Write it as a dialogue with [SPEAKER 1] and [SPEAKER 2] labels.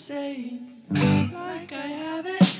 [SPEAKER 1] saying like I have it.